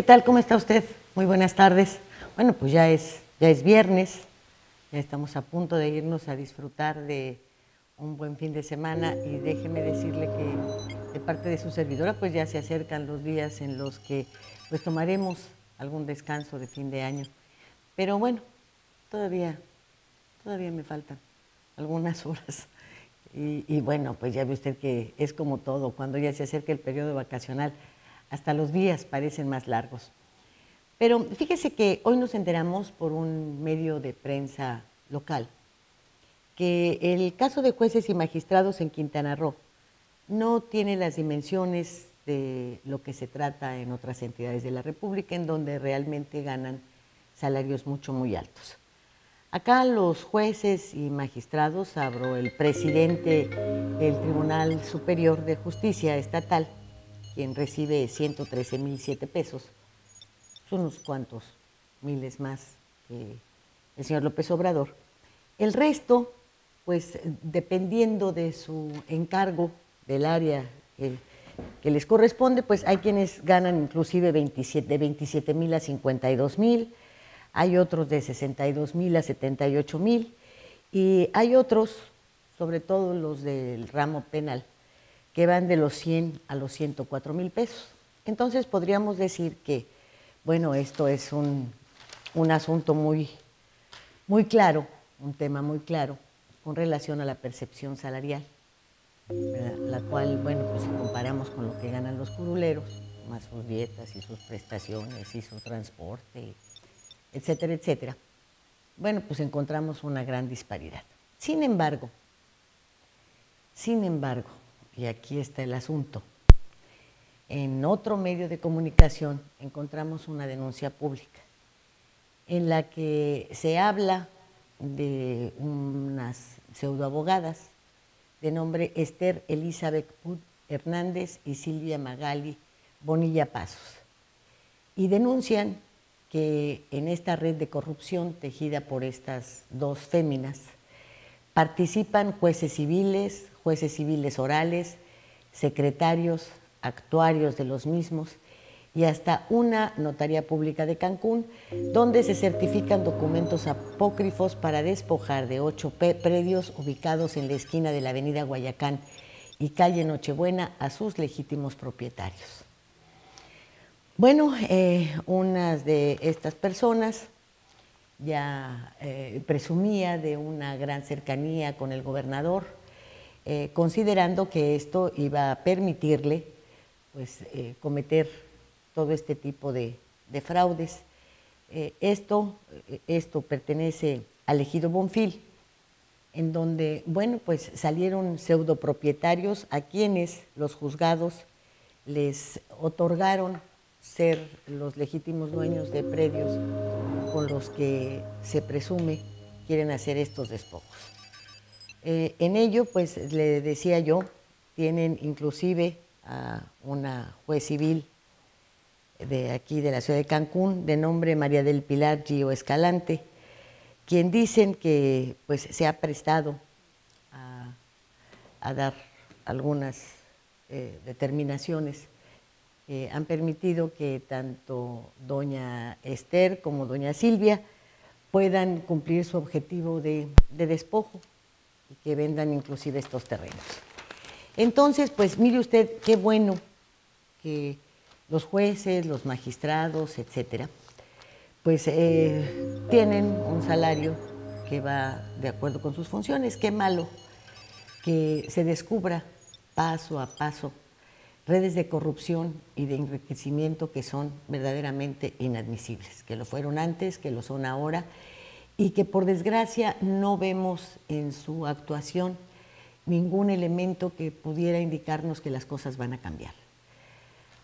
¿Qué tal? ¿Cómo está usted? Muy buenas tardes. Bueno, pues ya es, ya es viernes, ya estamos a punto de irnos a disfrutar de un buen fin de semana y déjeme decirle que de parte de su servidora pues ya se acercan los días en los que pues tomaremos algún descanso de fin de año. Pero bueno, todavía, todavía me faltan algunas horas. Y, y, bueno, pues ya ve usted que es como todo, cuando ya se acerca el periodo vacacional, hasta los días parecen más largos. Pero fíjese que hoy nos enteramos por un medio de prensa local que el caso de jueces y magistrados en Quintana Roo no tiene las dimensiones de lo que se trata en otras entidades de la República, en donde realmente ganan salarios mucho, muy altos. Acá los jueces y magistrados, abro el presidente del Tribunal Superior de Justicia Estatal, quien recibe 113 mil pesos, son unos cuantos miles más que el señor López Obrador. El resto, pues dependiendo de su encargo del área que, les corresponde, pues hay quienes ganan inclusive 27, de 27 mil a 52 mil, hay otros de 62 mil a 78 mil y hay otros, sobre todo los del ramo penal, que van de los 100 a los 104 mil pesos. Entonces podríamos decir que, bueno, esto es un, un asunto muy, muy claro, un tema muy claro con relación a la percepción salarial, la cual, bueno, pues si comparamos con lo que ganan los curuleros, más sus dietas y sus prestaciones y su transporte, etcétera, etcétera, bueno, pues encontramos una gran disparidad. Sin embargo, sin embargo, y aquí está el asunto, en otro medio de comunicación encontramos una denuncia pública en la que se habla de unas pseudoabogadas de nombre Esther Elizabeth Hernández y Silvia Magali Bonilla Pasos. Y denuncian que en esta red de corrupción tejida por estas dos féminas participan jueces civiles, jueces civiles orales, secretarios, actuarios de los mismos y hasta una notaría pública de Cancún, donde se certifican documentos apócrifos para despojar de ocho predios ubicados en la esquina de la avenida Guayacán y calle Nochebuena a sus legítimos propietarios. Bueno, eh, unas de estas personas ya eh, presumía de una gran cercanía con el gobernador, eh, considerando que esto iba a permitirle pues, eh, cometer todo este tipo de, de fraudes. Esto, esto pertenece al ejido Bonfil, en donde, bueno, pues salieron pseudopropietarios a quienes los juzgados les otorgaron ser los legítimos dueños de predios con los que se presume quieren hacer estos despojos. Eh, en ello, pues le decía yo, tienen inclusive a una juez civil de aquí de la ciudad de Cancún, de nombre María del Pilar Gio Escalante, quien dicen que pues, se ha prestado a, dar algunas eh, determinaciones que han permitido que tanto doña Esther como doña Silvia puedan cumplir su objetivo de, de despojo y que vendan inclusive estos terrenos. Entonces, pues mire usted qué bueno que los jueces, los magistrados, etcétera, pues eh, tienen un salario que va de acuerdo con sus funciones. Qué malo que se descubra paso a paso redes de corrupción y de enriquecimiento que son verdaderamente inadmisibles, que lo fueron antes, que lo son ahora y que por desgracia no vemos en su actuación ningún elemento que pudiera indicarnos que las cosas van a cambiar.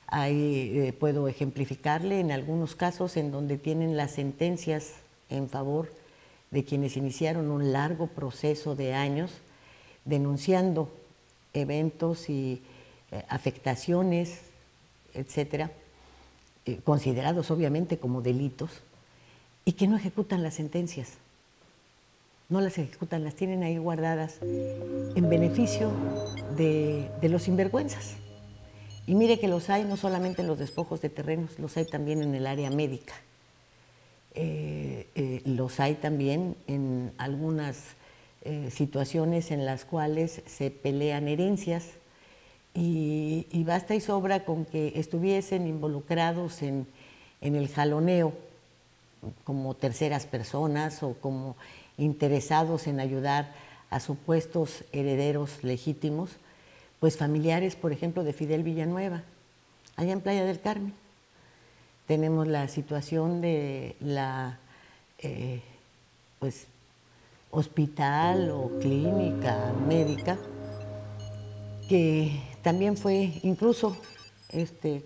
Ahí eh, puedo ejemplificarle en algunos casos en donde tienen las sentencias en favor de quienes iniciaron un largo proceso de años denunciando eventos y afectaciones, etcétera, eh, considerados obviamente como delitos, y que no ejecutan las sentencias. No las ejecutan, las tienen ahí guardadas en beneficio de, los sinvergüenzas. Y mire que los hay no solamente en los despojos de terrenos, los hay también en el área médica. Eh, eh, los hay también en algunas eh, situaciones en las cuales se pelean herencias y, basta y sobra con que estuviesen involucrados en, en el jaloneo como terceras personas o como interesados en ayudar a supuestos herederos legítimos, pues familiares, por ejemplo, de Fidel Villanueva, allá en Playa del Carmen. Tenemos la situación de la eh, pues, hospital o clínica médica, que también fue incluso este,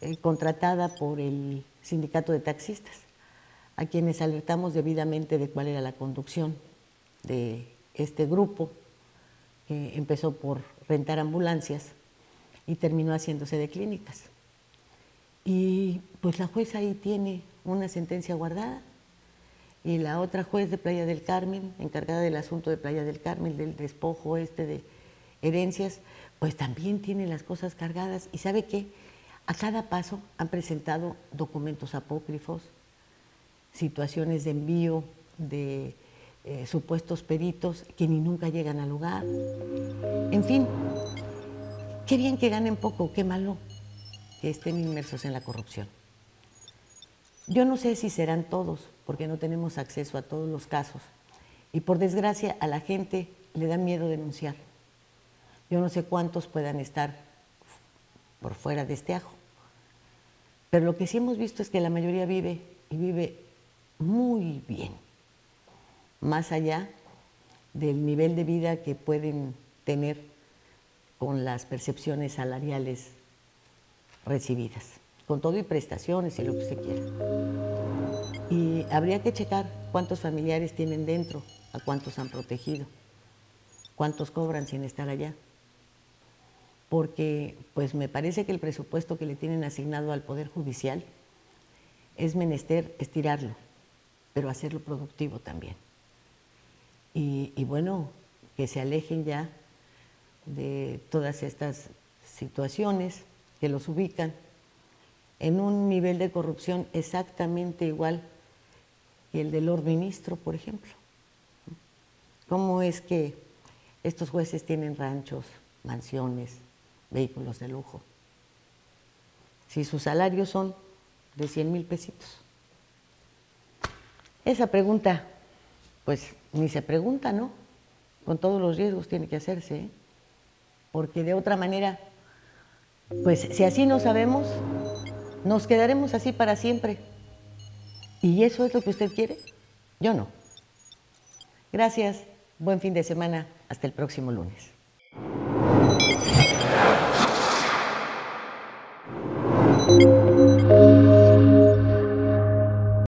eh, contratada por el sindicato de taxistas, a quienes alertamos debidamente de cuál era la conducción de este grupo, que empezó por rentar ambulancias y terminó haciéndose de clínicas. Y pues la jueza ahí tiene una sentencia guardada y la otra juez de Playa del Carmen, encargada del asunto de Playa del Carmen, del despojo este de herencias, pues también tiene las cosas cargadas. ¿Y sabe qué? A cada paso han presentado documentos apócrifos, situaciones de envío de eh, supuestos peritos que ni nunca llegan al lugar. En fin, qué bien que ganen poco, qué malo que estén inmersos en la corrupción. Yo no sé si serán todos, porque no tenemos acceso a todos los casos. Y por desgracia a la gente le da miedo denunciar. Yo no sé cuántos puedan estar por fuera de este ajo. Pero lo que sí hemos visto es que la mayoría vive y vive muy bien más allá del nivel de vida que pueden tener con las percepciones salariales recibidas, con todo y prestaciones y lo que usted quiera. Y habría que checar cuántos familiares tienen dentro, a cuántos han protegido, cuántos cobran sin estar allá. Porque pues me parece que el presupuesto que le tienen asignado al Poder Judicial es menester estirarlo, pero hacerlo productivo también y, bueno, que se alejen ya de todas estas situaciones que los ubican en un nivel de corrupción exactamente igual que el del Lord Ministro, por ejemplo. ¿Cómo es que estos jueces tienen ranchos, mansiones, vehículos de lujo? Si sus salarios son de 100 mil pesitos. Esa pregunta, pues ni se pregunta, ¿no? Con todos los riesgos tiene que hacerse, ¿eh? porque de otra manera, pues si así no sabemos, nos quedaremos así para siempre. ¿Y eso es lo que usted quiere? Yo no. Gracias, buen fin de semana, hasta el próximo lunes.